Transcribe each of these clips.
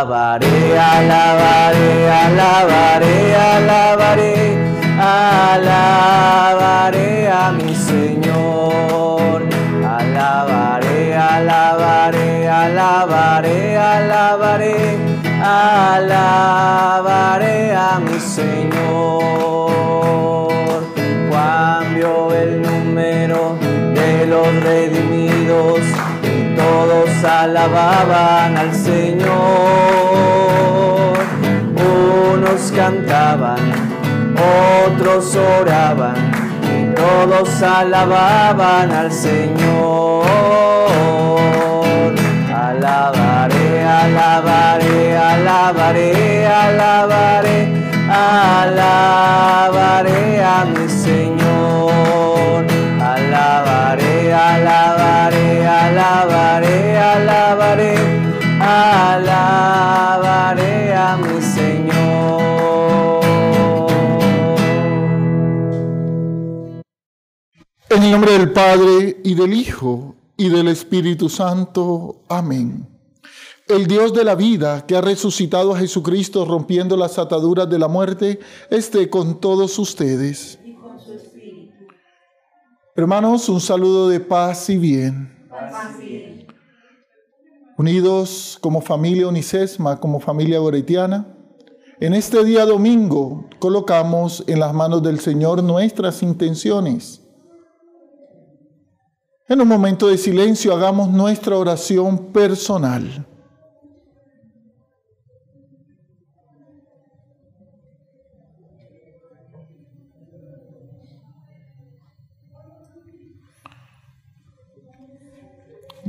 Alabaré, alabaré, alabaré, alabaré, alabaré a mi Señor. Alabaré, alabaré, alabaré, alabaré, alabaré a mi Señor. Juan vio el número de los y alababan al Señor. Unos cantaban, otros oraban y todos alababan al Señor. Alabaré, alabaré, alabaré, alabaré, alabaré a mi Señor. Alabaré, alabaré, alabaré, alabaré, alabaré a mi Señor. En el nombre del Padre y del Hijo y del Espíritu Santo. Amén. El Dios de la vida, que ha resucitado a Jesucristo rompiendo las ataduras de la muerte, esté con todos ustedes. Hermanos, un saludo de paz y bien. Unidos como familia unicesma, como familia goretiana, en este día domingo colocamos en las manos del Señor nuestras intenciones. En un momento de silencio hagamos nuestra oración personal.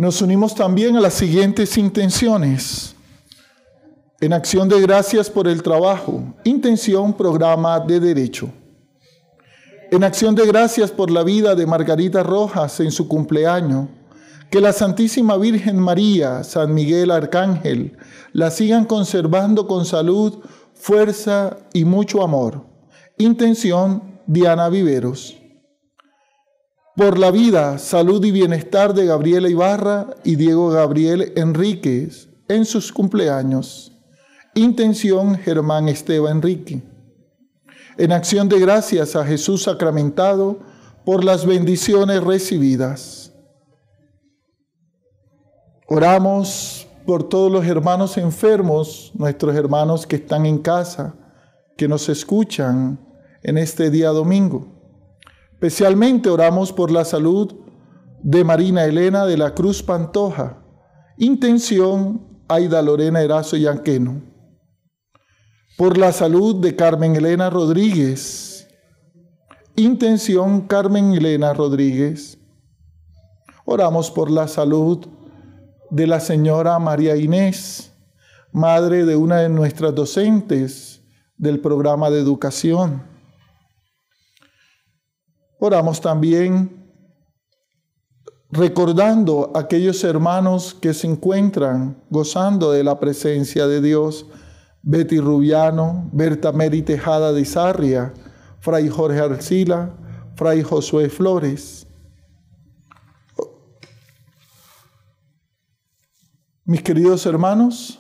Nos unimos también a las siguientes intenciones. En acción de gracias por el trabajo, intención programa de derecho. En acción de gracias por la vida de Margarita Rojas en su cumpleaños, que la Santísima Virgen María, San Miguel Arcángel, la sigan conservando con salud, fuerza y mucho amor. Intención Diana Viveros por la vida, salud y bienestar de Gabriela Ibarra y Diego Gabriel Enríquez en sus cumpleaños. Intención Germán Esteban Enrique. En acción de gracias a Jesús sacramentado por las bendiciones recibidas. Oramos por todos los hermanos enfermos, nuestros hermanos que están en casa, que nos escuchan en este día domingo. Especialmente oramos por la salud de Marina Elena de la Cruz Pantoja. Intención Aida Lorena Erazo y Anqueno. Por la salud de Carmen Elena Rodríguez. Intención Carmen Elena Rodríguez. Oramos por la salud de la señora María Inés, madre de una de nuestras docentes del programa de educación. Oramos también recordando a aquellos hermanos que se encuentran gozando de la presencia de Dios. Betty Rubiano, Berta Mary Tejada de Sarria, Fray Jorge Arcila, Fray Josué Flores. Mis queridos hermanos,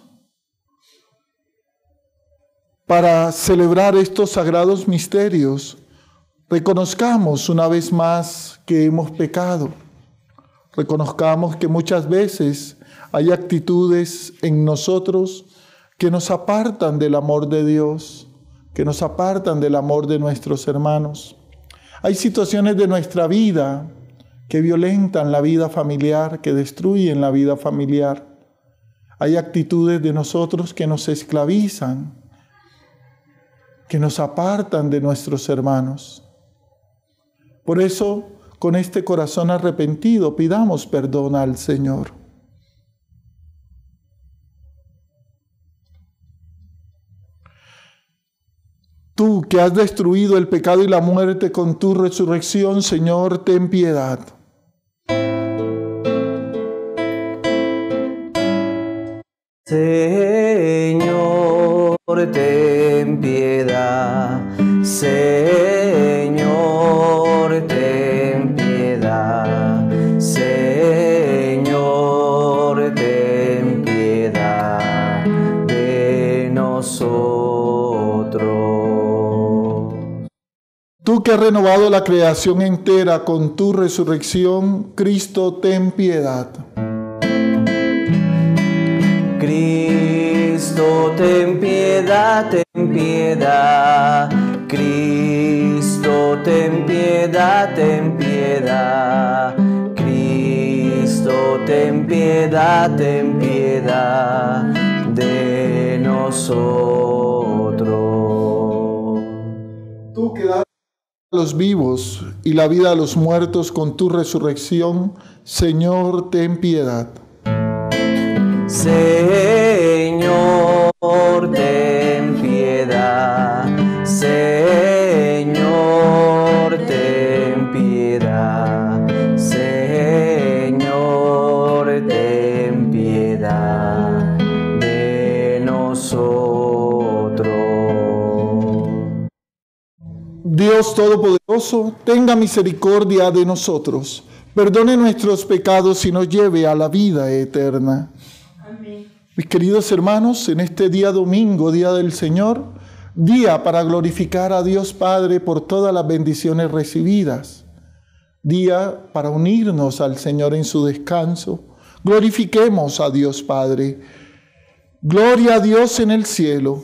para celebrar estos sagrados misterios, Reconozcamos una vez más que hemos pecado. Reconozcamos que muchas veces hay actitudes en nosotros que nos apartan del amor de Dios, que nos apartan del amor de nuestros hermanos. Hay situaciones de nuestra vida que violentan la vida familiar, que destruyen la vida familiar. Hay actitudes de nosotros que nos esclavizan, que nos apartan de nuestros hermanos. Por eso, con este corazón arrepentido, pidamos perdón al Señor. Tú que has destruido el pecado y la muerte con tu resurrección, Señor, ten piedad. Señor, ten piedad. Señor, que has renovado la creación entera con tu resurrección, Cristo, ten piedad. Cristo, ten piedad, ten piedad. Cristo, ten piedad, ten piedad. Cristo, ten piedad, ten piedad de nosotros. Tú que das los vivos y la vida a los muertos con tu resurrección, Señor, ten piedad. Señor, ten Dios Todopoderoso, tenga misericordia de nosotros, perdone nuestros pecados y nos lleve a la vida eterna. Mis queridos hermanos, en este día domingo, día del Señor, día para glorificar a Dios Padre por todas las bendiciones recibidas, día para unirnos al Señor en su descanso, glorifiquemos a Dios Padre. Gloria a Dios en el cielo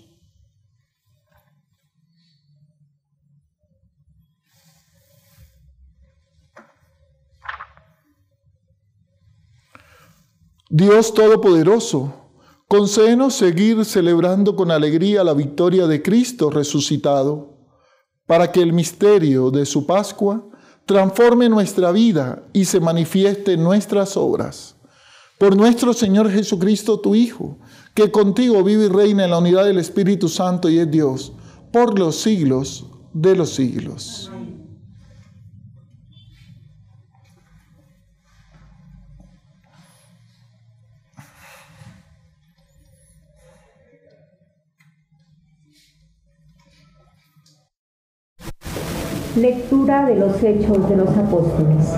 Dios Todopoderoso, Concédenos seguir celebrando con alegría la victoria de Cristo resucitado, para que el misterio de su Pascua transforme nuestra vida y se manifieste en nuestras obras. Por nuestro Señor Jesucristo, tu Hijo, que contigo vive y reina en la unidad del Espíritu Santo y es Dios, por los siglos de los siglos. Lectura de los Hechos de los Apóstoles.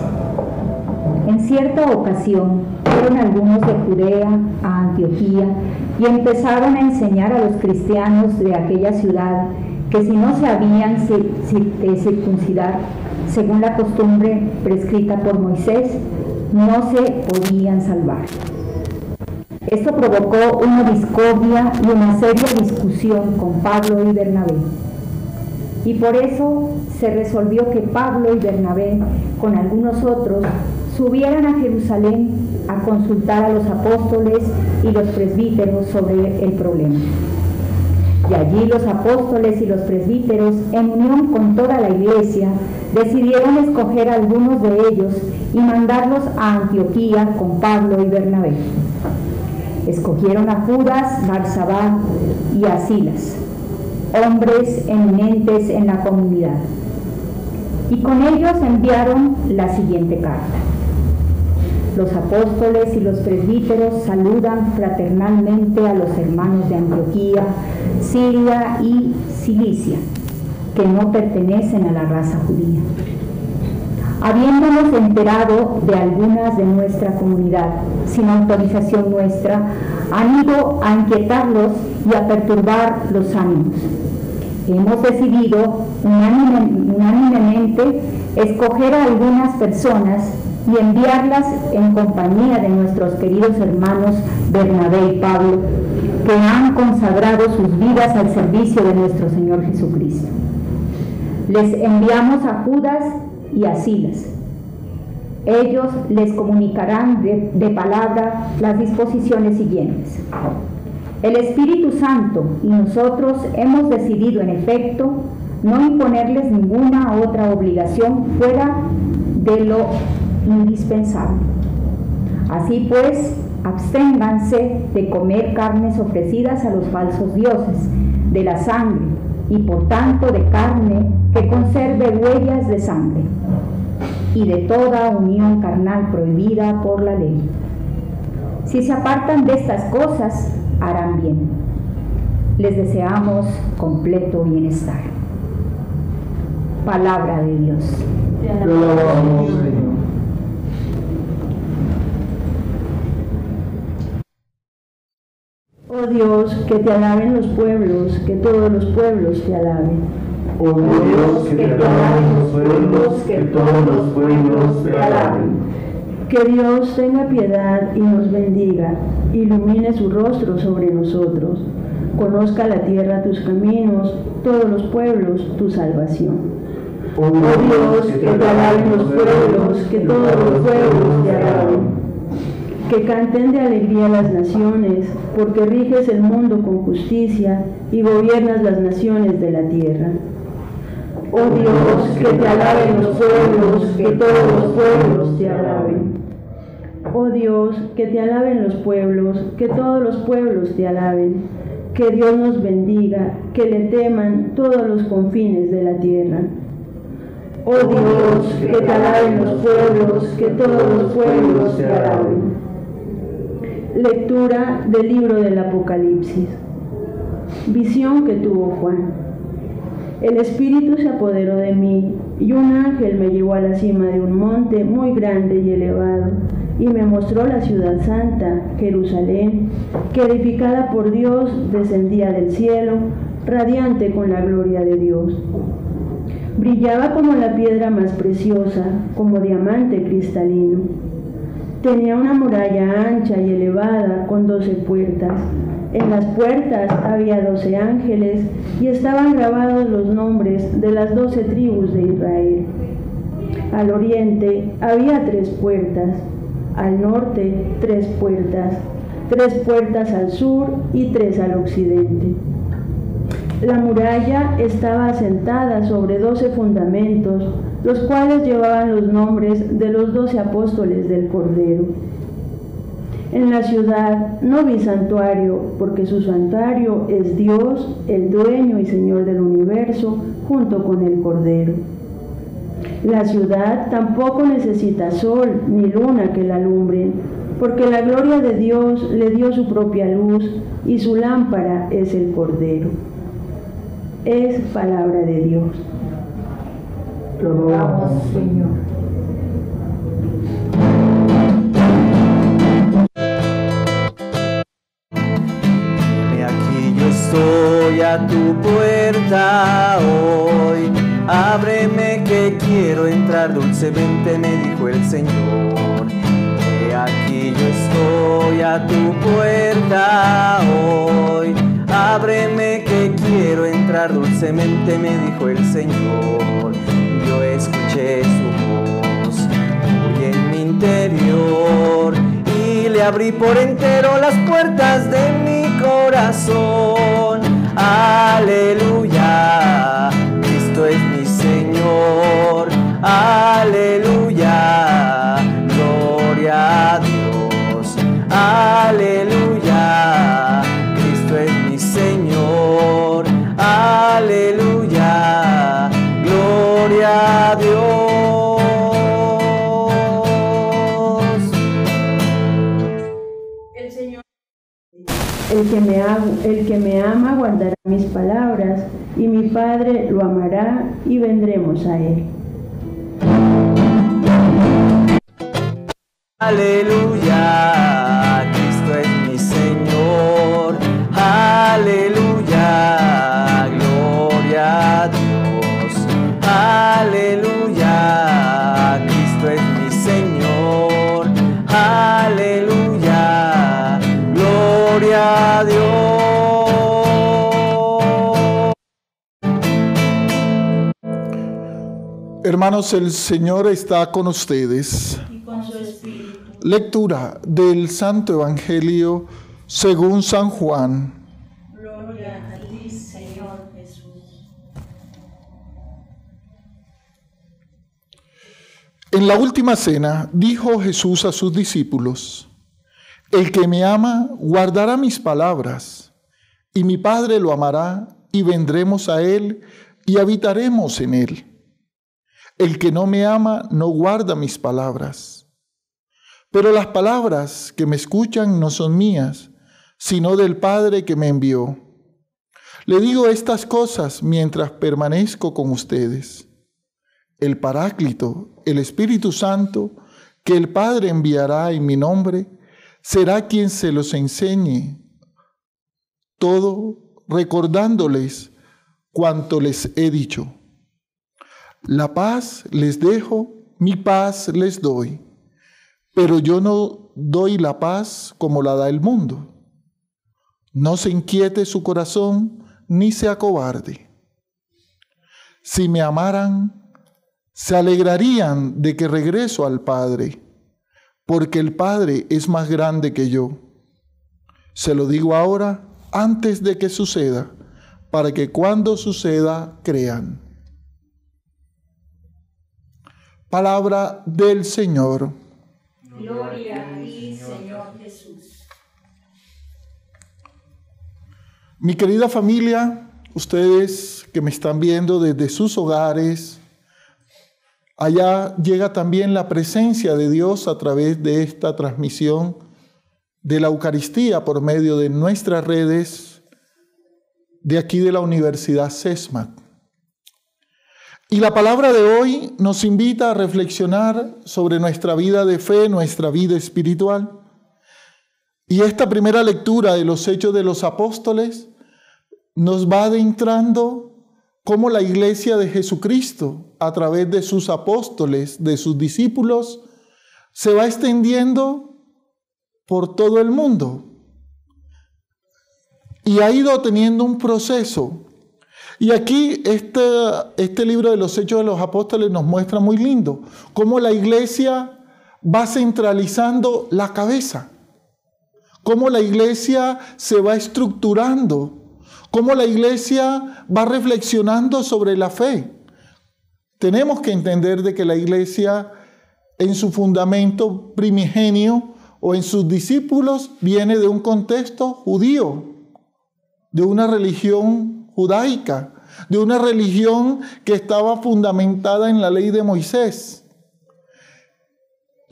En cierta ocasión fueron algunos de Judea a Antioquía y empezaron a enseñar a los cristianos de aquella ciudad que si no se habían de circuncidar, según la costumbre prescrita por Moisés, no se podían salvar. Esto provocó una discordia y una seria discusión con Pablo y Bernabé. Y por eso se resolvió que Pablo y Bernabé, con algunos otros, subieran a Jerusalén a consultar a los apóstoles y los presbíteros sobre el problema. Y allí los apóstoles y los presbíteros, en unión con toda la iglesia, decidieron escoger a algunos de ellos y mandarlos a Antioquía con Pablo y Bernabé. Escogieron a Judas, Barsabá y a Silas hombres eminentes en la comunidad. Y con ellos enviaron la siguiente carta. Los apóstoles y los presbíteros saludan fraternalmente a los hermanos de Antioquía, Siria y Cilicia, que no pertenecen a la raza judía. Habiéndonos enterado de algunas de nuestra comunidad, sin autorización nuestra, han ido a inquietarlos y a perturbar los ánimos hemos decidido unánimemente escoger a algunas personas y enviarlas en compañía de nuestros queridos hermanos Bernabé y Pablo, que han consagrado sus vidas al servicio de nuestro Señor Jesucristo. Les enviamos a Judas y a Silas. Ellos les comunicarán de, de palabra las disposiciones siguientes. El Espíritu Santo y nosotros hemos decidido, en efecto, no imponerles ninguna otra obligación fuera de lo indispensable. Así pues, absténganse de comer carnes ofrecidas a los falsos dioses, de la sangre y por tanto de carne que conserve huellas de sangre y de toda unión carnal prohibida por la ley. Si se apartan de estas cosas, harán bien. Les deseamos completo bienestar. Palabra de Dios. Te alabamos, Señor. Oh Dios, que te alaben los pueblos, que todos los pueblos te alaben. Oh Dios, que te alaben los pueblos, que todos los pueblos te alaben. Que Dios tenga piedad y nos bendiga, ilumine su rostro sobre nosotros, conozca la tierra tus caminos, todos los pueblos tu salvación. Oh Dios, que te alaben los pueblos, que todos los pueblos te alaben. Que canten de alegría las naciones, porque riges el mundo con justicia y gobiernas las naciones de la tierra. Oh Dios, que te alaben los pueblos, que todos los pueblos te alaben. Oh Dios, que te alaben los pueblos, que todos los pueblos te alaben. Que Dios nos bendiga, que le teman todos los confines de la tierra. Oh Dios, que te alaben los pueblos, que todos los pueblos te alaben. Lectura del libro del Apocalipsis. Visión que tuvo Juan. El Espíritu se apoderó de mí y un ángel me llevó a la cima de un monte muy grande y elevado y me mostró la ciudad santa, Jerusalén, que edificada por Dios descendía del cielo, radiante con la gloria de Dios. Brillaba como la piedra más preciosa, como diamante cristalino Tenía una muralla ancha y elevada con doce puertas. En las puertas había doce ángeles y estaban grabados los nombres de las doce tribus de Israel. Al oriente había tres puertas, al norte tres puertas, tres puertas al sur y tres al occidente. La muralla estaba asentada sobre doce fundamentos los cuales llevaban los nombres de los doce apóstoles del Cordero. En la ciudad no vi santuario, porque su santuario es Dios, el dueño y Señor del universo, junto con el Cordero. La ciudad tampoco necesita sol ni luna que la alumbren, porque la gloria de Dios le dio su propia luz y su lámpara es el Cordero. Es palabra de Dios. Vamos, Señor. aquí yo estoy a tu puerta hoy. Ábreme que quiero entrar dulcemente, me dijo el Señor. He aquí yo estoy a tu puerta hoy. Ábreme que quiero entrar dulcemente, me dijo el Señor su voz muy en mi interior y le abrí por entero las puertas de mi corazón. Aleluya, Cristo es mi Señor. Aleluya, gloria a Dios. Aleluya, el que, me ama, el que me ama guardará mis palabras, y mi Padre lo amará y vendremos a él. Aleluya, Cristo es mi Señor. Aleluya, gloria a Dios. Aleluya, Cristo es mi Señor. Aleluya, gloria a Dios. Hermanos, el Señor está con ustedes. Y con su espíritu. Lectura del Santo Evangelio según San Juan. Gloria a ti, Señor Jesús. En la última cena dijo Jesús a sus discípulos, El que me ama guardará mis palabras, y mi Padre lo amará, y vendremos a él, y habitaremos en él. El que no me ama no guarda mis palabras. Pero las palabras que me escuchan no son mías, sino del Padre que me envió. Le digo estas cosas mientras permanezco con ustedes. El Paráclito, el Espíritu Santo, que el Padre enviará en mi nombre, será quien se los enseñe todo recordándoles cuanto les he dicho. La paz les dejo, mi paz les doy, pero yo no doy la paz como la da el mundo. No se inquiete su corazón, ni se acobarde. Si me amaran, se alegrarían de que regreso al Padre, porque el Padre es más grande que yo. Se lo digo ahora antes de que suceda, para que cuando suceda crean. Palabra del Señor. Gloria a ti, Señor Jesús. Mi querida familia, ustedes que me están viendo desde sus hogares, allá llega también la presencia de Dios a través de esta transmisión de la Eucaristía por medio de nuestras redes de aquí de la Universidad CESMAC. Y la palabra de hoy nos invita a reflexionar sobre nuestra vida de fe, nuestra vida espiritual. Y esta primera lectura de los Hechos de los Apóstoles nos va adentrando cómo la iglesia de Jesucristo, a través de sus apóstoles, de sus discípulos, se va extendiendo por todo el mundo. Y ha ido teniendo un proceso y aquí este, este libro de los Hechos de los Apóstoles nos muestra muy lindo cómo la iglesia va centralizando la cabeza, cómo la iglesia se va estructurando, cómo la iglesia va reflexionando sobre la fe. Tenemos que entender de que la iglesia en su fundamento primigenio o en sus discípulos viene de un contexto judío, de una religión judaica de una religión que estaba fundamentada en la ley de Moisés.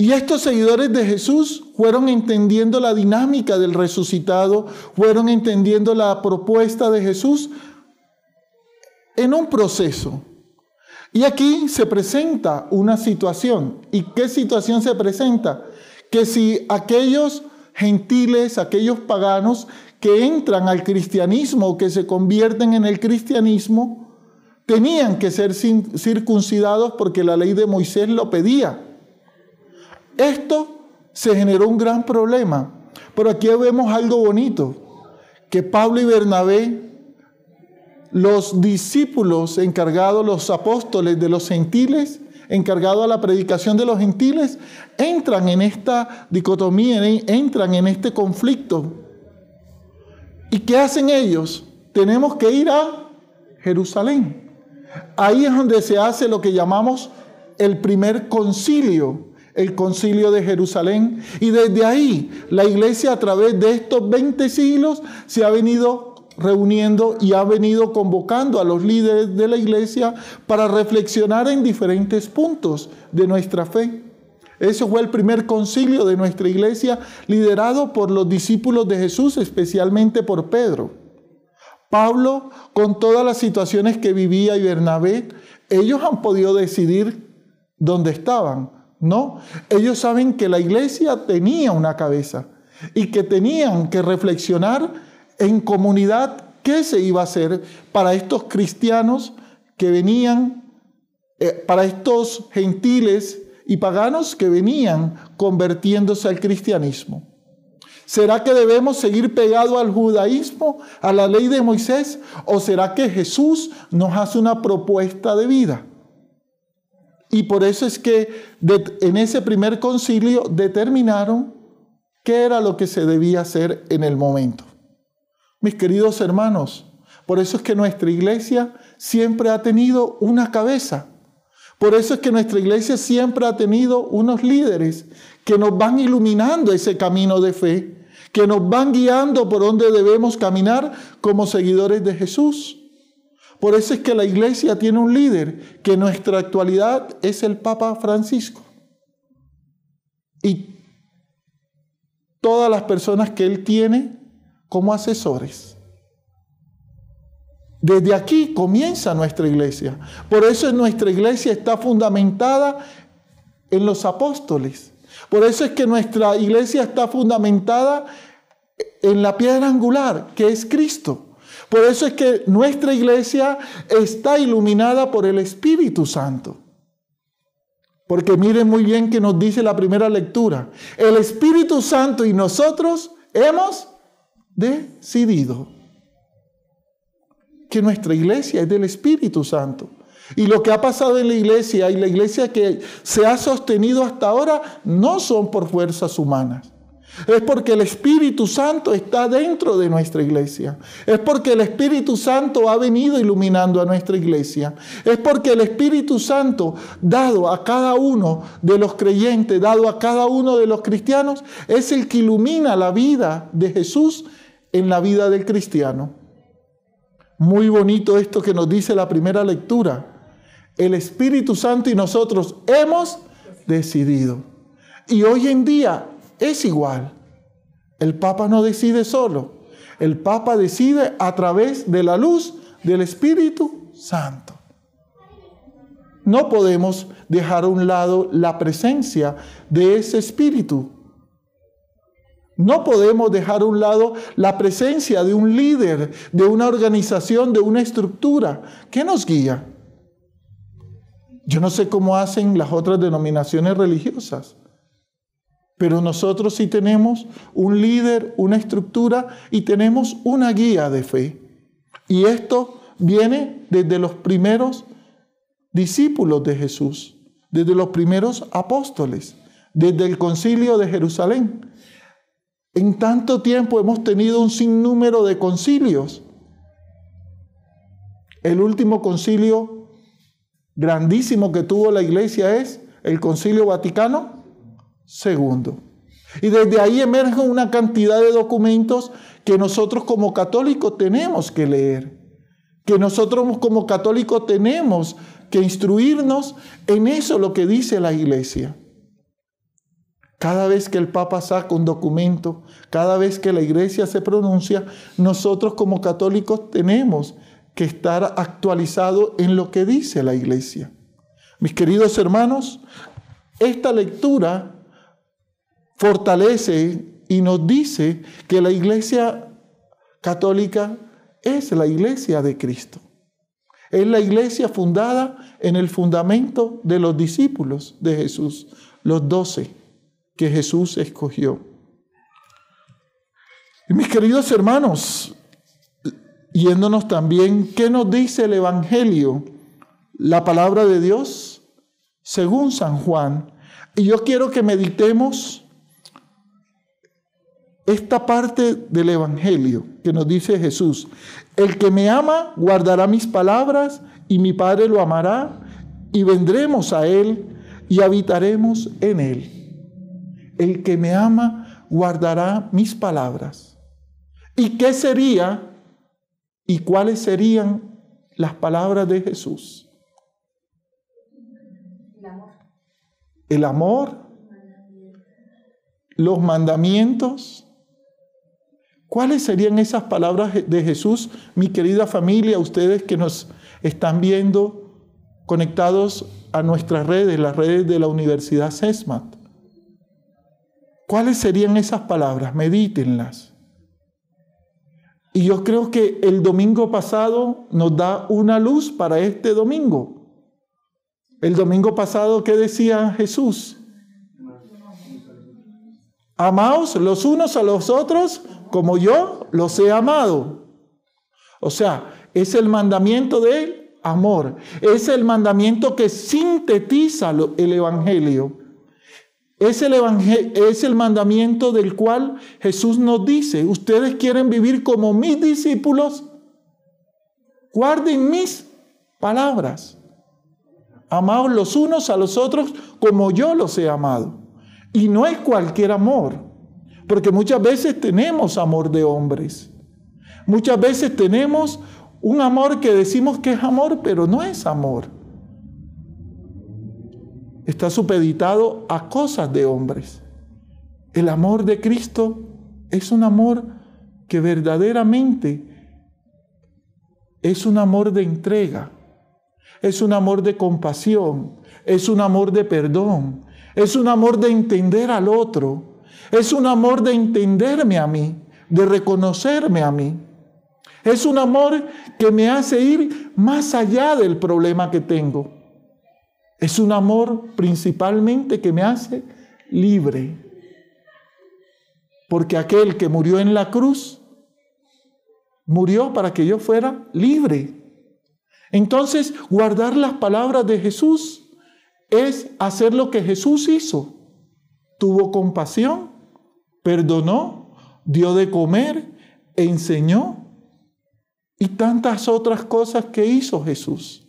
Y estos seguidores de Jesús fueron entendiendo la dinámica del resucitado, fueron entendiendo la propuesta de Jesús en un proceso. Y aquí se presenta una situación. ¿Y qué situación se presenta? Que si aquellos gentiles, aquellos paganos que entran al cristianismo, que se convierten en el cristianismo, tenían que ser circuncidados porque la ley de Moisés lo pedía. Esto se generó un gran problema, pero aquí vemos algo bonito, que Pablo y Bernabé, los discípulos encargados, los apóstoles de los gentiles, encargados a la predicación de los gentiles, entran en esta dicotomía, entran en este conflicto ¿Y qué hacen ellos? Tenemos que ir a Jerusalén. Ahí es donde se hace lo que llamamos el primer concilio, el concilio de Jerusalén. Y desde ahí la iglesia a través de estos 20 siglos se ha venido reuniendo y ha venido convocando a los líderes de la iglesia para reflexionar en diferentes puntos de nuestra fe. Ese fue el primer concilio de nuestra iglesia liderado por los discípulos de Jesús, especialmente por Pedro. Pablo, con todas las situaciones que vivía y Bernabé, ellos han podido decidir dónde estaban, ¿no? Ellos saben que la iglesia tenía una cabeza y que tenían que reflexionar en comunidad qué se iba a hacer para estos cristianos que venían, eh, para estos gentiles y paganos que venían convirtiéndose al cristianismo. ¿Será que debemos seguir pegados al judaísmo, a la ley de Moisés? ¿O será que Jesús nos hace una propuesta de vida? Y por eso es que en ese primer concilio determinaron qué era lo que se debía hacer en el momento. Mis queridos hermanos, por eso es que nuestra iglesia siempre ha tenido una cabeza. Por eso es que nuestra iglesia siempre ha tenido unos líderes que nos van iluminando ese camino de fe, que nos van guiando por donde debemos caminar como seguidores de Jesús. Por eso es que la iglesia tiene un líder que en nuestra actualidad es el Papa Francisco. Y todas las personas que él tiene como asesores. Desde aquí comienza nuestra iglesia. Por eso nuestra iglesia está fundamentada en los apóstoles. Por eso es que nuestra iglesia está fundamentada en la piedra angular, que es Cristo. Por eso es que nuestra iglesia está iluminada por el Espíritu Santo. Porque miren muy bien que nos dice la primera lectura. El Espíritu Santo y nosotros hemos decidido que nuestra iglesia es del Espíritu Santo. Y lo que ha pasado en la iglesia y la iglesia que se ha sostenido hasta ahora no son por fuerzas humanas. Es porque el Espíritu Santo está dentro de nuestra iglesia. Es porque el Espíritu Santo ha venido iluminando a nuestra iglesia. Es porque el Espíritu Santo, dado a cada uno de los creyentes, dado a cada uno de los cristianos, es el que ilumina la vida de Jesús en la vida del cristiano. Muy bonito esto que nos dice la primera lectura. El Espíritu Santo y nosotros hemos decidido. Y hoy en día es igual. El Papa no decide solo. El Papa decide a través de la luz del Espíritu Santo. No podemos dejar a un lado la presencia de ese Espíritu. No podemos dejar a un lado la presencia de un líder, de una organización, de una estructura que nos guía. Yo no sé cómo hacen las otras denominaciones religiosas, pero nosotros sí tenemos un líder, una estructura y tenemos una guía de fe. Y esto viene desde los primeros discípulos de Jesús, desde los primeros apóstoles, desde el concilio de Jerusalén. En tanto tiempo hemos tenido un sinnúmero de concilios. El último concilio grandísimo que tuvo la iglesia es el concilio vaticano segundo. Y desde ahí emerge una cantidad de documentos que nosotros como católicos tenemos que leer, que nosotros como católicos tenemos que instruirnos en eso lo que dice la iglesia. Cada vez que el Papa saca un documento, cada vez que la iglesia se pronuncia, nosotros como católicos tenemos que estar actualizados en lo que dice la iglesia. Mis queridos hermanos, esta lectura fortalece y nos dice que la iglesia católica es la iglesia de Cristo. Es la iglesia fundada en el fundamento de los discípulos de Jesús, los doce que Jesús escogió. Y mis queridos hermanos, yéndonos también, ¿qué nos dice el Evangelio? La palabra de Dios, según San Juan. Y yo quiero que meditemos esta parte del Evangelio que nos dice Jesús, el que me ama guardará mis palabras y mi Padre lo amará y vendremos a Él y habitaremos en Él. El que me ama guardará mis palabras. ¿Y qué sería y cuáles serían las palabras de Jesús? El amor, los mandamientos, ¿Cuáles serían esas palabras de Jesús, mi querida familia, ustedes que nos están viendo conectados a nuestras redes, las redes de la Universidad SESMAT? ¿Cuáles serían esas palabras? Medítenlas. Y yo creo que el domingo pasado nos da una luz para este domingo. El domingo pasado, ¿qué decía Jesús? Amaos los unos a los otros como yo los he amado. O sea, es el mandamiento de Él amor. Es el mandamiento que sintetiza el Evangelio. Es el, es el mandamiento del cual Jesús nos dice, ustedes quieren vivir como mis discípulos, guarden mis palabras. Amaos los unos a los otros como yo los he amado. Y no es cualquier amor, porque muchas veces tenemos amor de hombres. Muchas veces tenemos un amor que decimos que es amor, pero no es amor está supeditado a cosas de hombres. El amor de Cristo es un amor que verdaderamente es un amor de entrega, es un amor de compasión, es un amor de perdón, es un amor de entender al otro, es un amor de entenderme a mí, de reconocerme a mí. Es un amor que me hace ir más allá del problema que tengo. Es un amor principalmente que me hace libre. Porque aquel que murió en la cruz, murió para que yo fuera libre. Entonces, guardar las palabras de Jesús es hacer lo que Jesús hizo. Tuvo compasión, perdonó, dio de comer, enseñó y tantas otras cosas que hizo Jesús.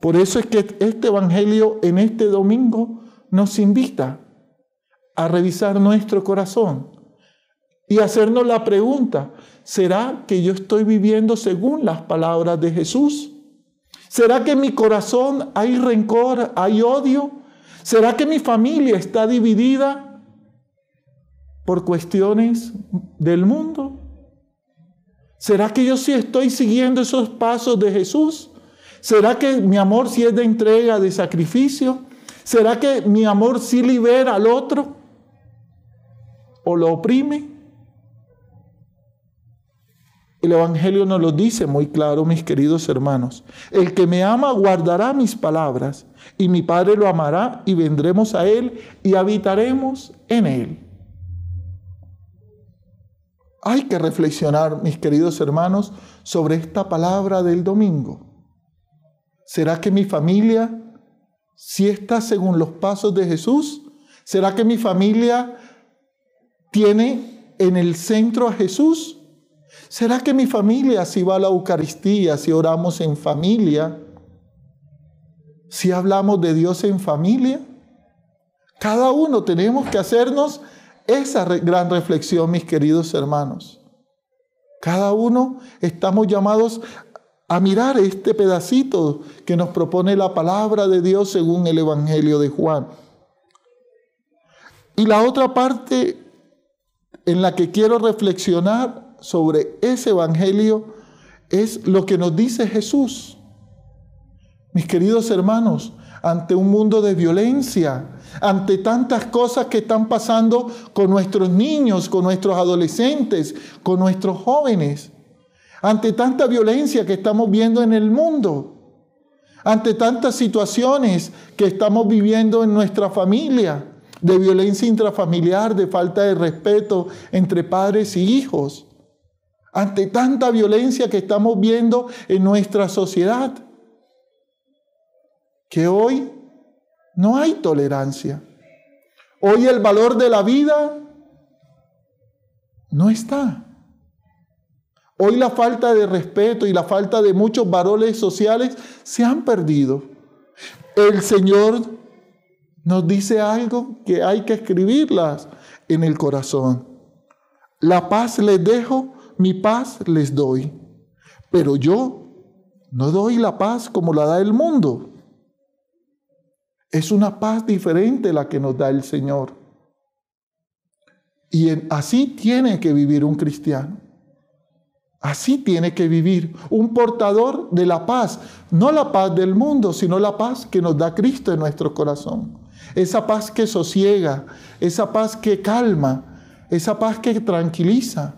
Por eso es que este Evangelio en este domingo nos invita a revisar nuestro corazón y hacernos la pregunta, ¿será que yo estoy viviendo según las palabras de Jesús? ¿Será que en mi corazón hay rencor, hay odio? ¿Será que mi familia está dividida por cuestiones del mundo? ¿Será que yo sí estoy siguiendo esos pasos de Jesús? ¿Será que mi amor sí es de entrega, de sacrificio? ¿Será que mi amor sí libera al otro? ¿O lo oprime? El Evangelio nos lo dice muy claro, mis queridos hermanos. El que me ama guardará mis palabras, y mi Padre lo amará, y vendremos a Él y habitaremos en Él. Hay que reflexionar, mis queridos hermanos, sobre esta palabra del domingo. ¿Será que mi familia sí está según los pasos de Jesús? ¿Será que mi familia tiene en el centro a Jesús? ¿Será que mi familia si va a la Eucaristía, si oramos en familia, si hablamos de Dios en familia? Cada uno tenemos que hacernos esa gran reflexión, mis queridos hermanos. Cada uno estamos llamados a mirar este pedacito que nos propone la palabra de Dios según el Evangelio de Juan. Y la otra parte en la que quiero reflexionar sobre ese Evangelio es lo que nos dice Jesús. Mis queridos hermanos, ante un mundo de violencia, ante tantas cosas que están pasando con nuestros niños, con nuestros adolescentes, con nuestros jóvenes, ante tanta violencia que estamos viendo en el mundo, ante tantas situaciones que estamos viviendo en nuestra familia, de violencia intrafamiliar, de falta de respeto entre padres y hijos, ante tanta violencia que estamos viendo en nuestra sociedad, que hoy no hay tolerancia. Hoy el valor de la vida no está. Hoy la falta de respeto y la falta de muchos varones sociales se han perdido. El Señor nos dice algo que hay que escribirlas en el corazón. La paz les dejo, mi paz les doy. Pero yo no doy la paz como la da el mundo. Es una paz diferente la que nos da el Señor. Y así tiene que vivir un cristiano. Así tiene que vivir un portador de la paz, no la paz del mundo, sino la paz que nos da Cristo en nuestro corazón. Esa paz que sosiega, esa paz que calma, esa paz que tranquiliza.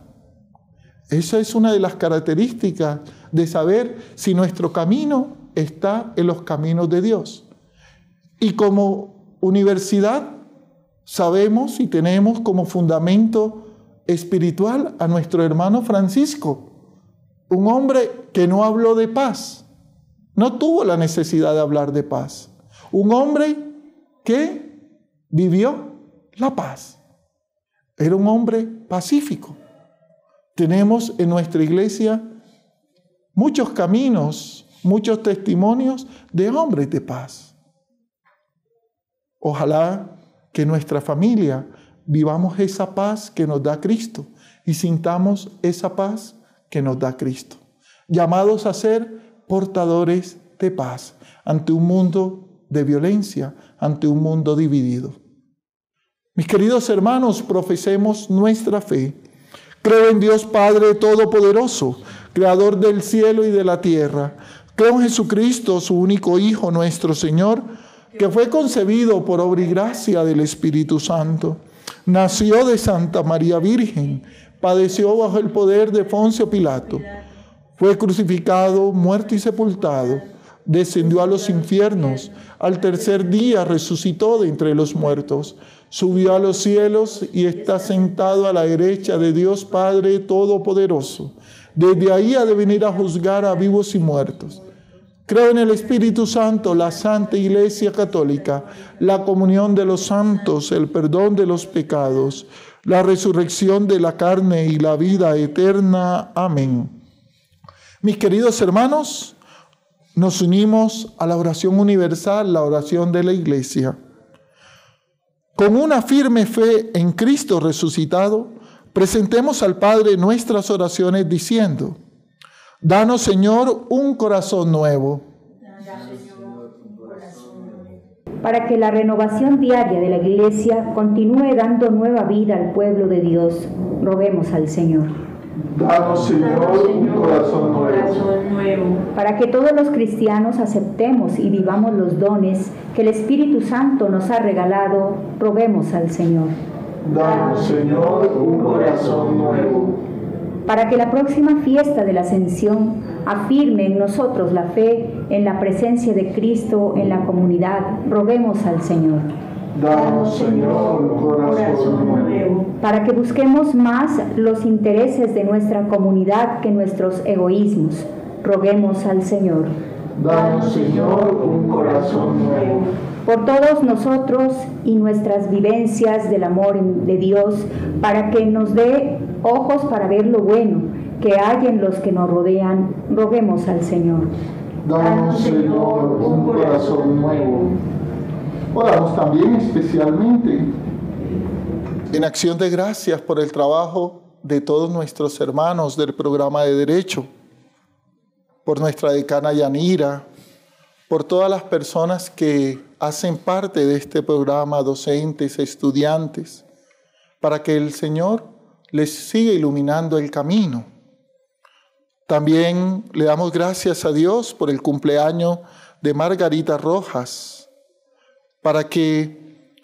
Esa es una de las características de saber si nuestro camino está en los caminos de Dios. Y como universidad sabemos y tenemos como fundamento espiritual a nuestro hermano Francisco un hombre que no habló de paz, no tuvo la necesidad de hablar de paz. Un hombre que vivió la paz. Era un hombre pacífico. Tenemos en nuestra iglesia muchos caminos, muchos testimonios de hombres de paz. Ojalá que nuestra familia vivamos esa paz que nos da Cristo y sintamos esa paz que nos da Cristo. Llamados a ser portadores de paz ante un mundo de violencia, ante un mundo dividido. Mis queridos hermanos, profesemos nuestra fe. Creo en Dios Padre Todopoderoso, Creador del cielo y de la tierra. Creo en Jesucristo, su único Hijo, nuestro Señor, que fue concebido por obra y gracia del Espíritu Santo. Nació de Santa María Virgen, padeció bajo el poder de Poncio Pilato, fue crucificado, muerto y sepultado, descendió a los infiernos, al tercer día resucitó de entre los muertos, subió a los cielos y está sentado a la derecha de Dios Padre Todopoderoso. Desde ahí ha de venir a juzgar a vivos y muertos. Creo en el Espíritu Santo, la Santa Iglesia Católica, la comunión de los santos, el perdón de los pecados, la resurrección de la carne y la vida eterna. Amén. Mis queridos hermanos, nos unimos a la oración universal, la oración de la Iglesia. Con una firme fe en Cristo resucitado, presentemos al Padre nuestras oraciones diciendo, Danos, Señor, un corazón nuevo. Para que la renovación diaria de la Iglesia continúe dando nueva vida al pueblo de Dios, roguemos al Señor. Danos, Señor, un corazón nuevo. Para que todos los cristianos aceptemos y vivamos los dones que el Espíritu Santo nos ha regalado, roguemos al Señor. Danos, Señor, un corazón nuevo para que la próxima fiesta de la ascensión afirme en nosotros la fe en la presencia de Cristo en la comunidad, roguemos al Señor. Danos, Señor, un corazón nuevo. Para que busquemos más los intereses de nuestra comunidad que nuestros egoísmos, roguemos al Señor. Danos, Señor, un corazón nuevo. Por todos nosotros y nuestras vivencias del amor de Dios, para que nos dé ojos para ver lo bueno que hay en los que nos rodean, roguemos al Señor. Danos, Señor, un corazón nuevo. Oramos también especialmente en acción de gracias por el trabajo de todos nuestros hermanos del programa de Derecho, por nuestra decana Yanira, por todas las personas que hacen parte de este programa, docentes, estudiantes, para que el Señor les sigue iluminando el camino. También le damos gracias a Dios por el cumpleaños de Margarita Rojas, para que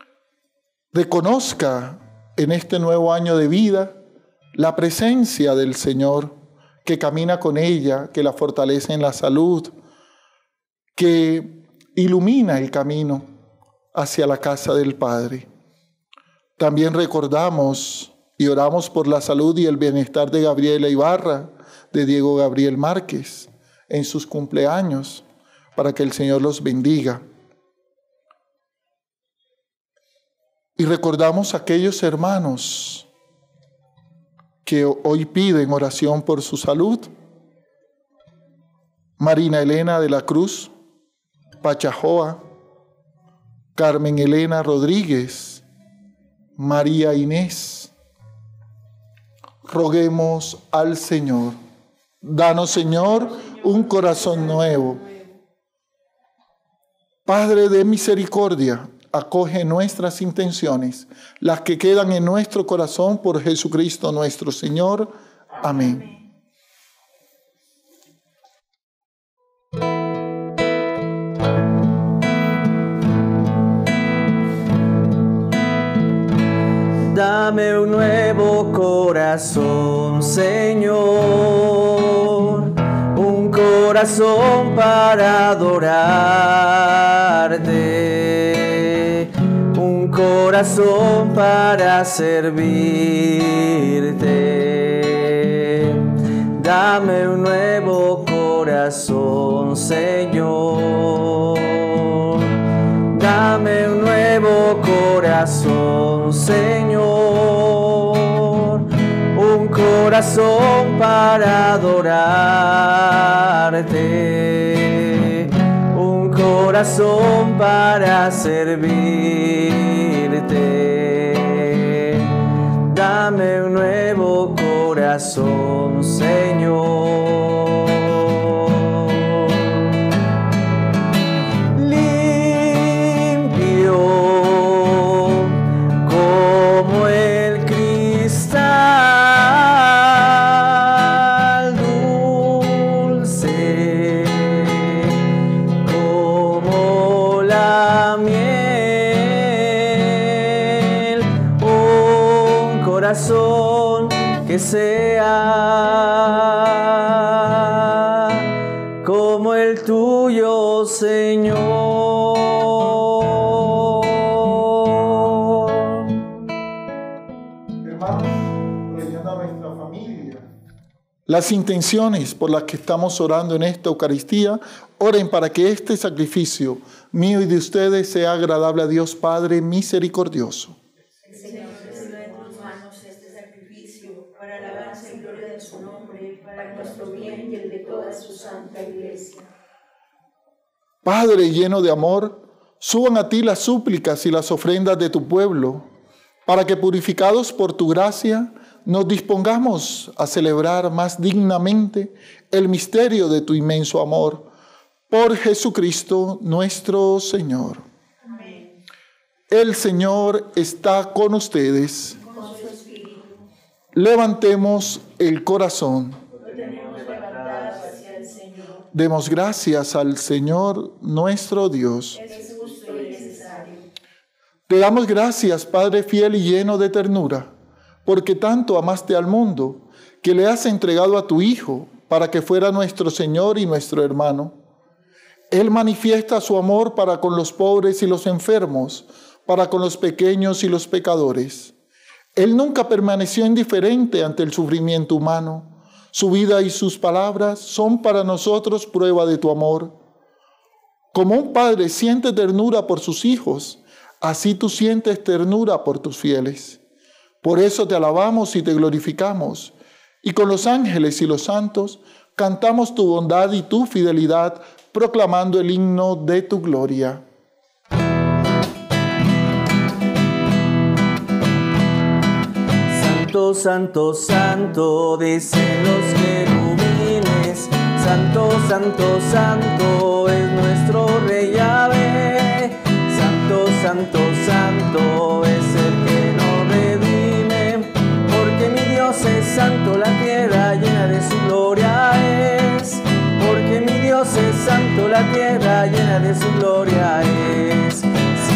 reconozca en este nuevo año de vida la presencia del Señor que camina con ella, que la fortalece en la salud, que ilumina el camino hacia la casa del Padre. También recordamos y oramos por la salud y el bienestar de Gabriela Ibarra, de Diego Gabriel Márquez, en sus cumpleaños, para que el Señor los bendiga. Y recordamos a aquellos hermanos que hoy piden oración por su salud. Marina Elena de la Cruz, Pachajoa, Carmen Elena Rodríguez, María Inés, roguemos al Señor. Danos, Señor, un corazón nuevo. Padre de misericordia, acoge nuestras intenciones, las que quedan en nuestro corazón por Jesucristo nuestro Señor. Amén. Dame un nuevo corazón, Señor, un corazón para adorarte, un corazón para servirte. Dame un nuevo corazón Señor. Dame un nuevo corazón, Señor. Un corazón para adorarte. Un corazón para servirte. Dame un nuevo corazón, Señor. Corazón que sea como el tuyo, Señor. Hermanos, leyendo a nuestra familia. Las intenciones por las que estamos orando en esta Eucaristía, oren para que este sacrificio mío y de ustedes sea agradable a Dios Padre misericordioso. Señor, reciba de tus manos este sacrificio para alabanza y gloria de su nombre, para nuestro bien y el de toda su santa iglesia. Padre lleno de amor, suban a ti las súplicas y las ofrendas de tu pueblo, para que purificados por tu gracia, nos dispongamos a celebrar más dignamente el misterio de tu inmenso amor. Por Jesucristo nuestro Señor. El Señor está con ustedes. Levantemos el corazón. Demos gracias al Señor nuestro Dios. Es justo y necesario. Te damos gracias, Padre fiel y lleno de ternura, porque tanto amaste al mundo, que le has entregado a tu Hijo para que fuera nuestro Señor y nuestro hermano. Él manifiesta su amor para con los pobres y los enfermos, para con los pequeños y los pecadores. Él nunca permaneció indiferente ante el sufrimiento humano. Su vida y sus palabras son para nosotros prueba de tu amor. Como un padre siente ternura por sus hijos, así tú sientes ternura por tus fieles. Por eso te alabamos y te glorificamos, y con los ángeles y los santos cantamos tu bondad y tu fidelidad, proclamando el himno de tu gloria. Santo, santo, santo, dicen los querubines. Santo, santo, santo es nuestro Rey Yahvé. Santo, santo, santo es el que nos redime. Porque mi Dios es santo, la tierra llena de su gloria es. Porque mi Dios es santo, la tierra llena de su gloria es.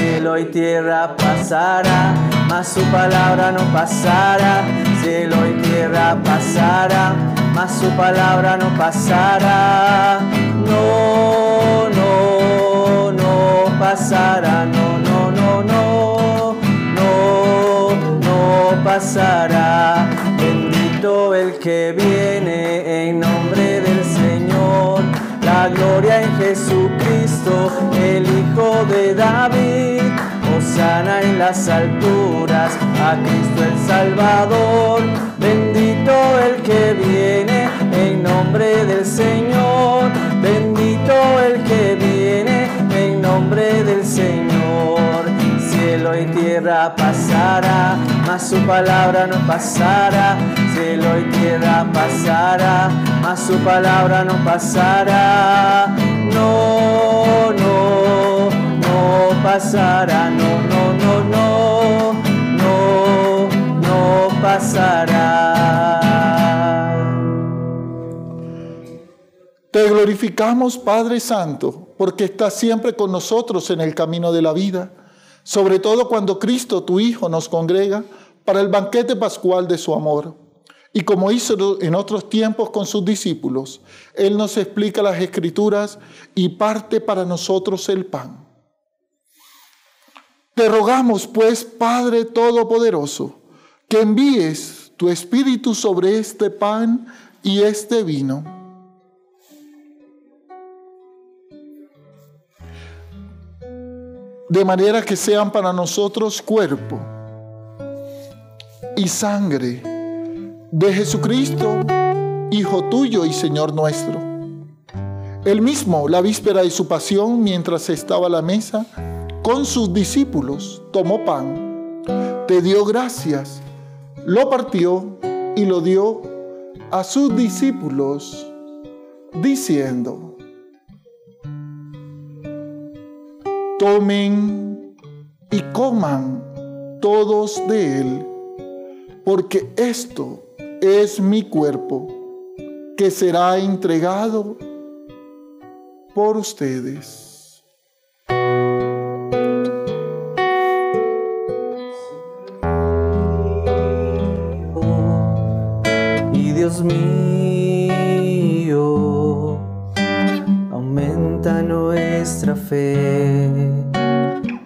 Cielo y tierra pasará, mas su palabra no pasará. Cielo y tierra pasará, mas su palabra no pasará. No, no, no pasará. No, no, no, no, no, no pasará. Bendito el que viene en nombre del. Gloria en Jesucristo, el Hijo de David. Osana en las alturas, a Cristo el Salvador. Bendito el que viene en nombre del Señor. Bendito el que viene en nombre del Señor. Cielo y tierra pasará, mas su palabra no pasará. Cielo y tierra pasará, mas su palabra no pasará. No, no, no pasará. No, no, no, no, no, no pasará. Te glorificamos, Padre Santo, porque estás siempre con nosotros en el camino de la vida, sobre todo cuando Cristo, tu Hijo, nos congrega para el banquete pascual de su amor. Y como hizo en otros tiempos con sus discípulos, Él nos explica las escrituras y parte para nosotros el pan. Te rogamos, pues, Padre Todopoderoso, que envíes tu Espíritu sobre este pan y este vino de manera que sean para nosotros cuerpo y sangre de Jesucristo, Hijo tuyo y Señor nuestro. Él mismo, la víspera de su pasión, mientras estaba a la mesa con sus discípulos, tomó pan, te dio gracias, lo partió y lo dio a sus discípulos, diciendo, tomen y coman todos de él, porque esto es mi cuerpo que será entregado por ustedes. Dios mío, aumenta nuestra fe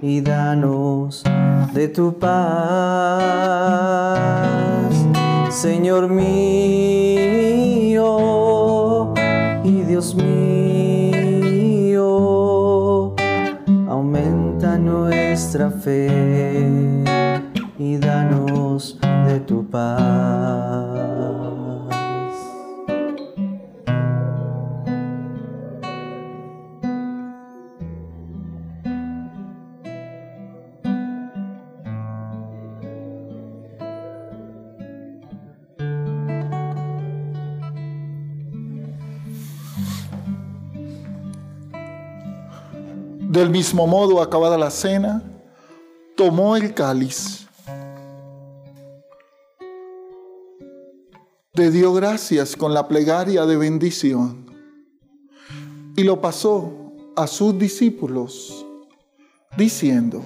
y danos de tu paz, Señor mío y Dios mío, aumenta nuestra fe y danos de tu paz. Del mismo modo, acabada la cena, tomó el cáliz, te dio gracias con la plegaria de bendición y lo pasó a sus discípulos, diciendo,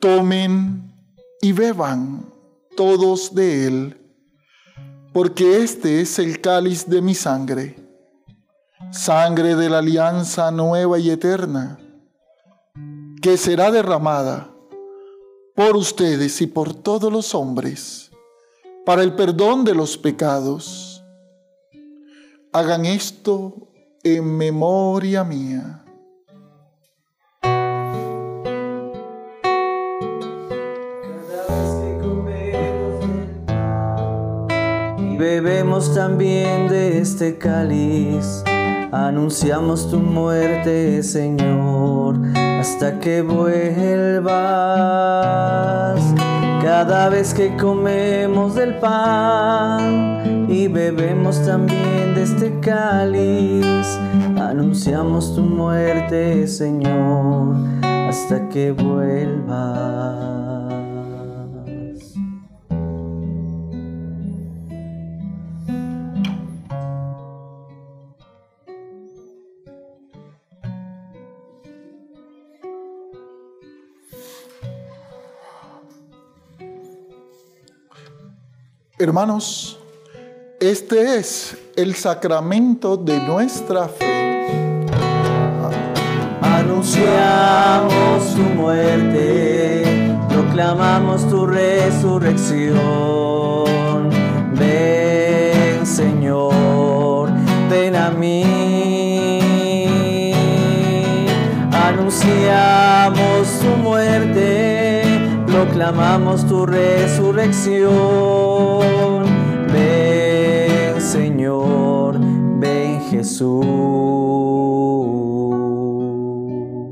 tomen y beban todos de él, porque este es el cáliz de mi sangre sangre de la alianza nueva y eterna, que será derramada por ustedes y por todos los hombres para el perdón de los pecados. Hagan esto en memoria mía. Bebemos también de este cáliz Anunciamos tu muerte, Señor, hasta que vuelvas. Cada vez que comemos del pan y bebemos también de este cáliz, anunciamos tu muerte, Señor, hasta que vuelvas. Hermanos, este es el sacramento de nuestra fe. Anunciamos tu muerte, proclamamos tu resurrección. Ven, Señor, ven a mí. Anunciamos tu muerte proclamamos tu resurrección. Ven, Señor, ven Jesús.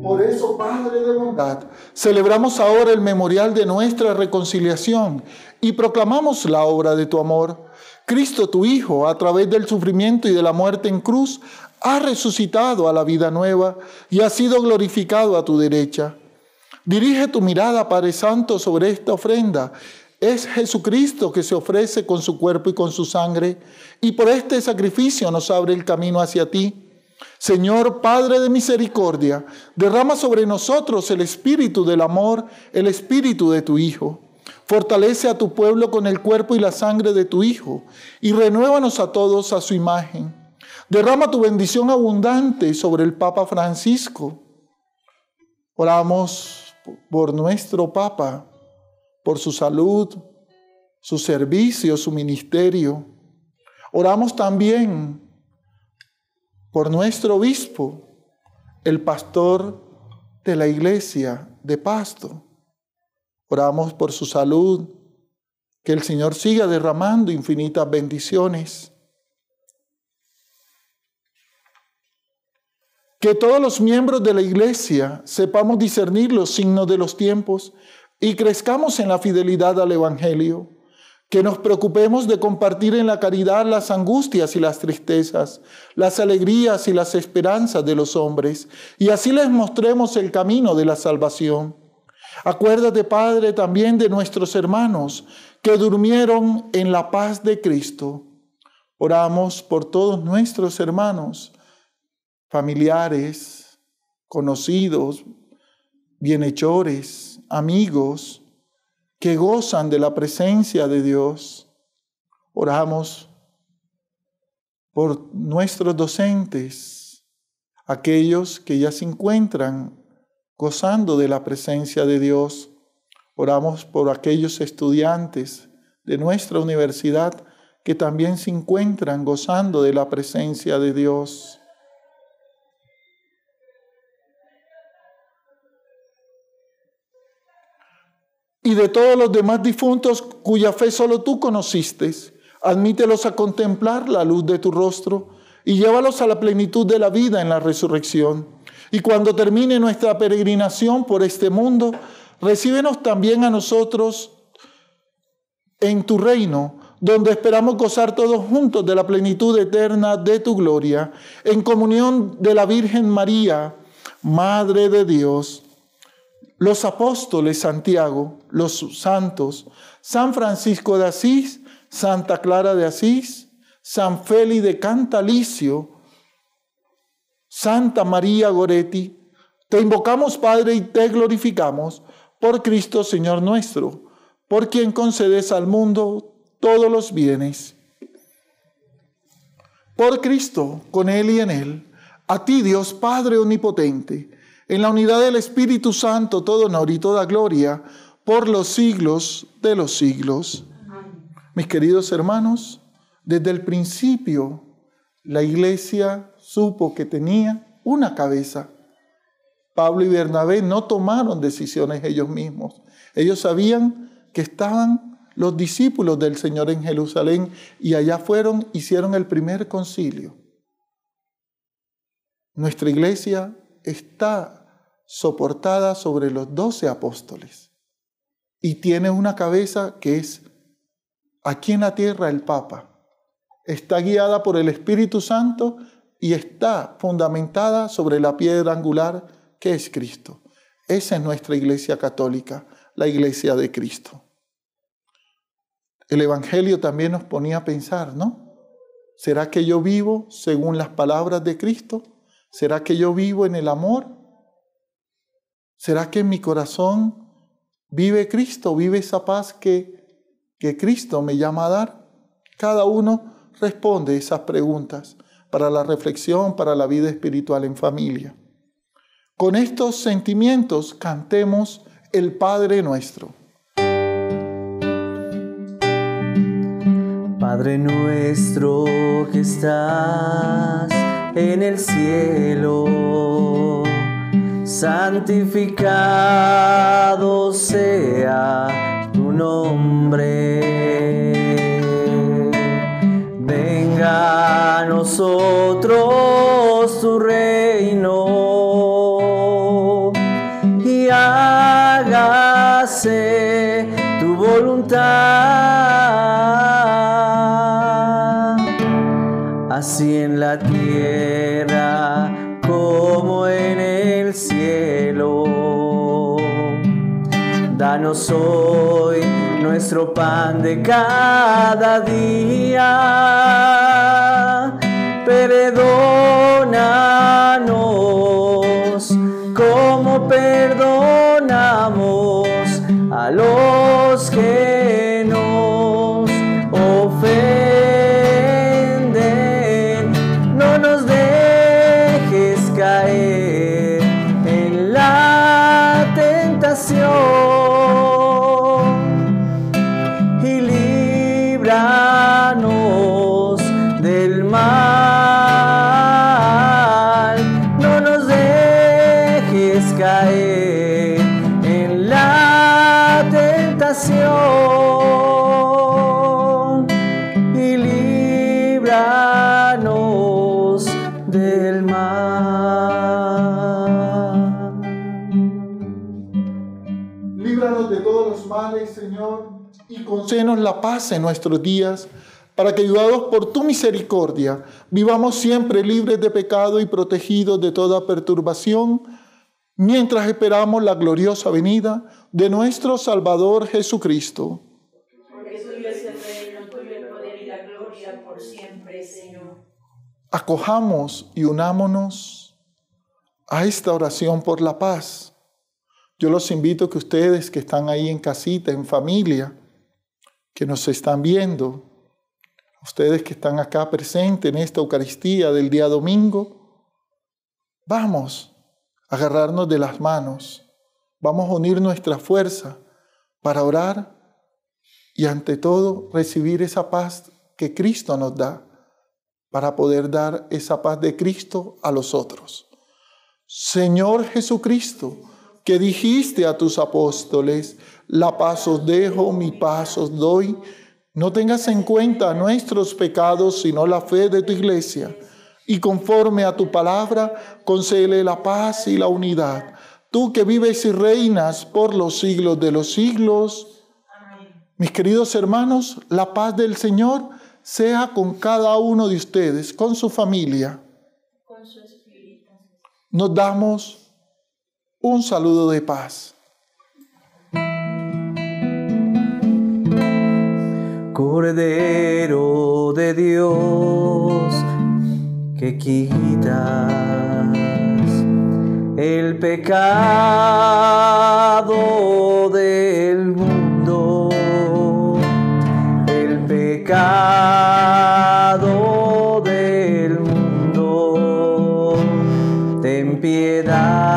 Por eso, Padre de bondad, celebramos ahora el memorial de nuestra reconciliación y proclamamos la obra de tu amor. Cristo, tu Hijo, a través del sufrimiento y de la muerte en cruz, ha resucitado a la vida nueva y ha sido glorificado a tu derecha. Dirige tu mirada, Padre Santo, sobre esta ofrenda. Es Jesucristo que se ofrece con su cuerpo y con su sangre, y por este sacrificio nos abre el camino hacia ti. Señor Padre de misericordia, derrama sobre nosotros el espíritu del amor, el espíritu de tu Hijo. Fortalece a tu pueblo con el cuerpo y la sangre de tu Hijo, y renuévanos a todos a su imagen. Derrama tu bendición abundante sobre el Papa Francisco. Oramos por nuestro Papa, por su salud, su servicio, su ministerio. Oramos también por nuestro obispo, el pastor de la iglesia de Pasto. Oramos por su salud, que el Señor siga derramando infinitas bendiciones. Que todos los miembros de la iglesia sepamos discernir los signos de los tiempos y crezcamos en la fidelidad al Evangelio. Que nos preocupemos de compartir en la caridad las angustias y las tristezas, las alegrías y las esperanzas de los hombres, y así les mostremos el camino de la salvación. Acuérdate, Padre, también de nuestros hermanos que durmieron en la paz de Cristo. Oramos por todos nuestros hermanos, familiares, conocidos, bienhechores, amigos, que gozan de la presencia de Dios. Oramos por nuestros docentes, aquellos que ya se encuentran gozando de la presencia de Dios. Oramos por aquellos estudiantes de nuestra universidad que también se encuentran gozando de la presencia de Dios. Y de todos los demás difuntos cuya fe solo tú conociste, admítelos a contemplar la luz de tu rostro y llévalos a la plenitud de la vida en la resurrección. Y cuando termine nuestra peregrinación por este mundo, recíbenos también a nosotros en tu reino, donde esperamos gozar todos juntos de la plenitud eterna de tu gloria, en comunión de la Virgen María, Madre de Dios, los apóstoles Santiago, los santos, San Francisco de Asís, Santa Clara de Asís, San Félix de Cantalicio, Santa María Goretti, te invocamos Padre y te glorificamos por Cristo Señor nuestro, por quien concedes al mundo todos los bienes. Por Cristo, con Él y en Él, a ti Dios Padre Omnipotente, en la unidad del Espíritu Santo, todo honor y toda gloria, por los siglos de los siglos. Mis queridos hermanos, desde el principio la iglesia supo que tenía una cabeza. Pablo y Bernabé no tomaron decisiones ellos mismos. Ellos sabían que estaban los discípulos del Señor en Jerusalén y allá fueron, hicieron el primer concilio. Nuestra iglesia está soportada sobre los doce apóstoles y tiene una cabeza que es aquí en la tierra el Papa. Está guiada por el Espíritu Santo y está fundamentada sobre la piedra angular que es Cristo. Esa es nuestra iglesia católica, la iglesia de Cristo. El Evangelio también nos ponía a pensar, ¿no? ¿Será que yo vivo según las palabras de Cristo? ¿Será que yo vivo en el amor? ¿Será que en mi corazón vive Cristo, vive esa paz que, que Cristo me llama a dar? Cada uno responde esas preguntas para la reflexión, para la vida espiritual en familia. Con estos sentimientos cantemos el Padre nuestro. Padre nuestro que estás en el cielo, santificado sea tu nombre. Venga a nosotros tu reino y hágase tu voluntad, así en la tierra como en el cielo. Danos hoy nuestro pan de cada día. Perdónanos como perdonamos a los la paz en nuestros días, para que, ayudados por tu misericordia, vivamos siempre libres de pecado y protegidos de toda perturbación, mientras esperamos la gloriosa venida de nuestro Salvador Jesucristo. Porque tuyo es el reino, tuyo el poder y la gloria por siempre, Señor. Acojamos y unámonos a esta oración por la paz. Yo los invito que ustedes que están ahí en casita, en familia, que nos están viendo, ustedes que están acá presentes en esta Eucaristía del día domingo, vamos a agarrarnos de las manos, vamos a unir nuestra fuerza para orar y ante todo recibir esa paz que Cristo nos da, para poder dar esa paz de Cristo a los otros. Señor Jesucristo, que dijiste a tus apóstoles, la paz os dejo, mi paz os doy. No tengas en cuenta nuestros pecados, sino la fe de tu iglesia. Y conforme a tu palabra, concede la paz y la unidad. Tú que vives y reinas por los siglos de los siglos. Mis queridos hermanos, la paz del Señor sea con cada uno de ustedes, con su familia. Con su espíritu. Nos damos un saludo de paz. Cordero de Dios, que quitas el pecado del mundo, el pecado del mundo. Ten piedad,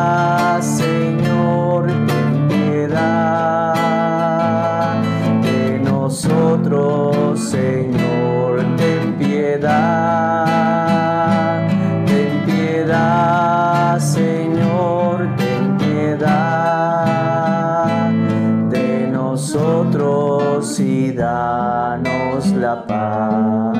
paz.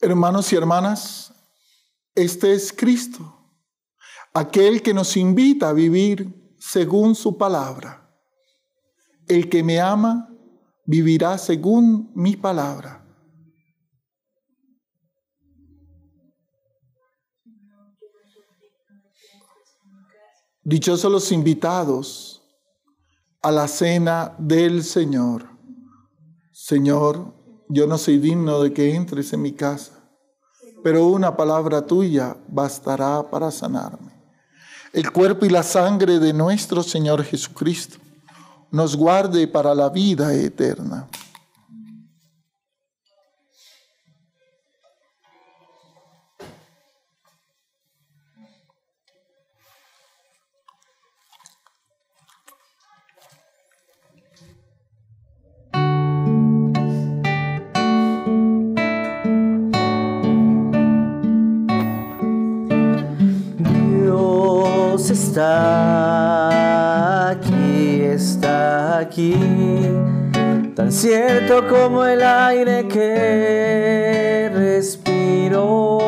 Hermanos y hermanas, este es Cristo, aquel que nos invita a vivir según su palabra. El que me ama vivirá según mi palabra. Dichosos los invitados a la cena del Señor. Señor, yo no soy digno de que entres en mi casa, pero una palabra tuya bastará para sanarme. El cuerpo y la sangre de nuestro Señor Jesucristo nos guarde para la vida eterna. Está aquí, está aquí, tan cierto como el aire que respiro,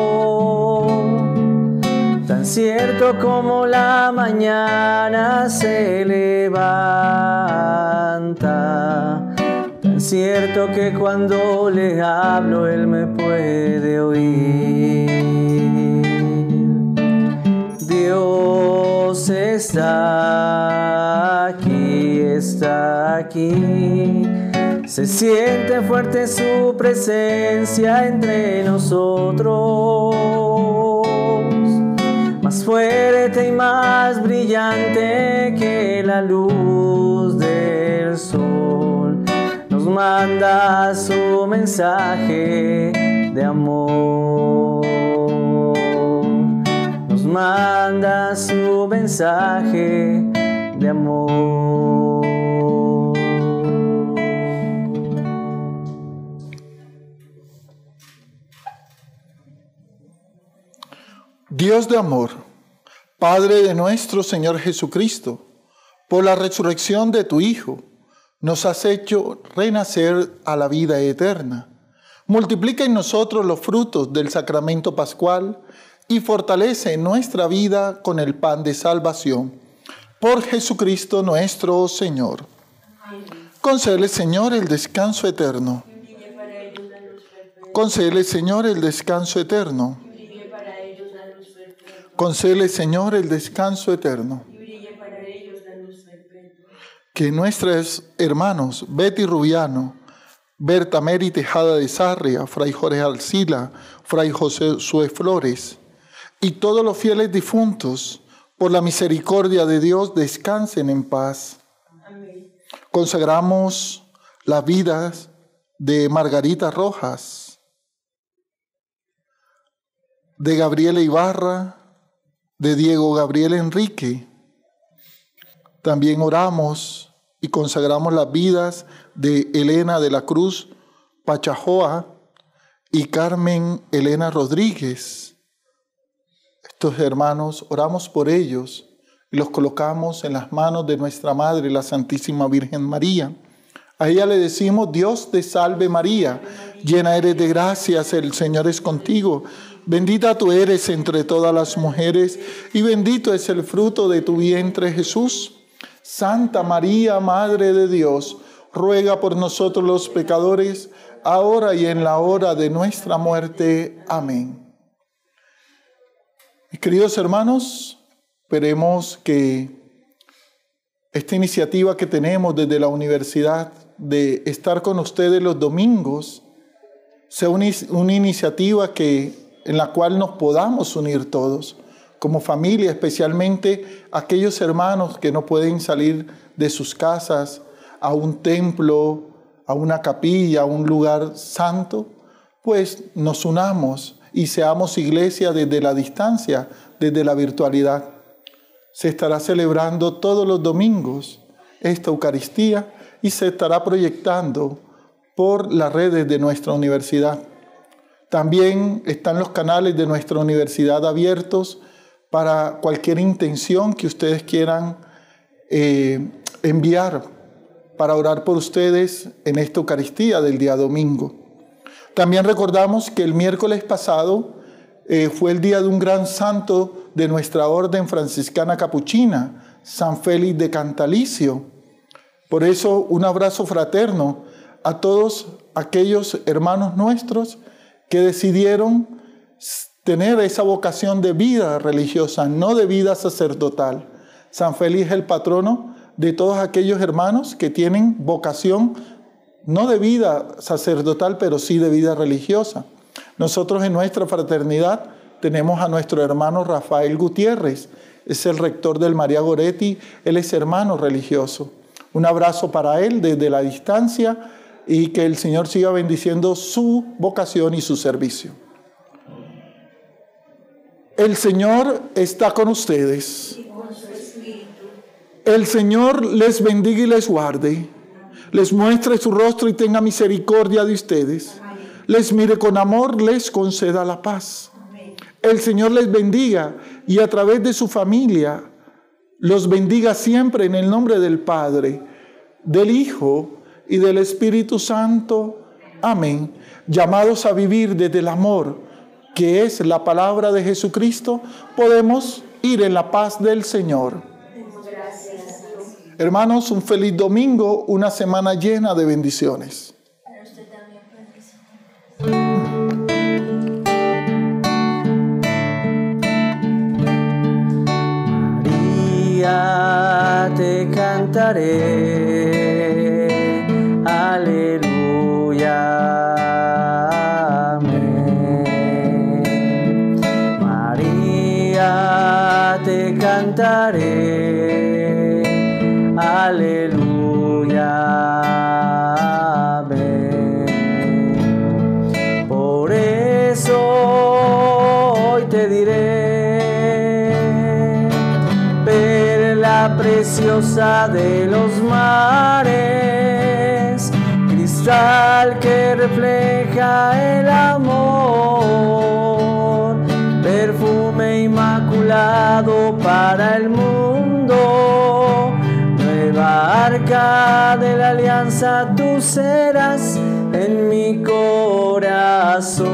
tan cierto como la mañana se levanta, tan cierto que cuando le hablo Él me puede oír. Está aquí, está aquí. Se siente fuerte su presencia entre nosotros. Más fuerte y más brillante que la luz del sol. Nos manda su mensaje de amor manda su mensaje de amor. Dios de amor, Padre de nuestro Señor Jesucristo, por la resurrección de tu Hijo, nos has hecho renacer a la vida eterna. Multiplica en nosotros los frutos del sacramento pascual y fortalece nuestra vida con el pan de salvación. Por Jesucristo nuestro Señor. Concede, Señor, el descanso eterno. Concede, Señor, el descanso eterno. Concede, Señor, el descanso eterno. Que nuestros hermanos Betty Rubiano, Berta Mary Tejada de Sarria, Fray Jorge Alcila, Fray José Sue Flores y todos los fieles difuntos, por la misericordia de Dios, descansen en paz. Consagramos las vidas de Margarita Rojas, de Gabriela Ibarra, de Diego Gabriel Enrique. También oramos y consagramos las vidas de Elena de la Cruz Pachajoa y Carmen Elena Rodríguez. Estos hermanos, oramos por ellos y los colocamos en las manos de nuestra Madre, la Santísima Virgen María. A ella le decimos, Dios te salve María, llena eres de gracias, el Señor es contigo. Bendita tú eres entre todas las mujeres y bendito es el fruto de tu vientre Jesús. Santa María, Madre de Dios, ruega por nosotros los pecadores, ahora y en la hora de nuestra muerte. Amén. Queridos hermanos, esperemos que esta iniciativa que tenemos desde la universidad de estar con ustedes los domingos sea una, una iniciativa que en la cual nos podamos unir todos, como familia, especialmente aquellos hermanos que no pueden salir de sus casas a un templo, a una capilla, a un lugar santo, pues nos unamos y seamos iglesia desde la distancia, desde la virtualidad. Se estará celebrando todos los domingos esta Eucaristía y se estará proyectando por las redes de nuestra universidad. También están los canales de nuestra universidad abiertos para cualquier intención que ustedes quieran eh, enviar para orar por ustedes en esta Eucaristía del día domingo. También recordamos que el miércoles pasado eh, fue el día de un gran santo de nuestra orden franciscana capuchina, San Félix de Cantalicio. Por eso un abrazo fraterno a todos aquellos hermanos nuestros que decidieron tener esa vocación de vida religiosa, no de vida sacerdotal. San Félix es el patrono de todos aquellos hermanos que tienen vocación no de vida sacerdotal, pero sí de vida religiosa. Nosotros en nuestra fraternidad tenemos a nuestro hermano Rafael Gutiérrez, es el rector del María Goretti, él es hermano religioso. Un abrazo para él desde la distancia y que el Señor siga bendiciendo su vocación y su servicio. El Señor está con ustedes. El Señor les bendiga y les guarde. Les muestre su rostro y tenga misericordia de ustedes. Les mire con amor, les conceda la paz. El Señor les bendiga y a través de su familia los bendiga siempre en el nombre del Padre, del Hijo y del Espíritu Santo. Amén. Llamados a vivir desde el amor, que es la palabra de Jesucristo, podemos ir en la paz del Señor. Hermanos, un feliz domingo, una semana llena de bendiciones. María, te cantaré Aleluya. Amén. María, te cantaré. Aleluya. Por eso hoy te diré, perla preciosa de los mares que refleja el amor, perfume inmaculado para el mundo, arca de la alianza tú serás en mi corazón.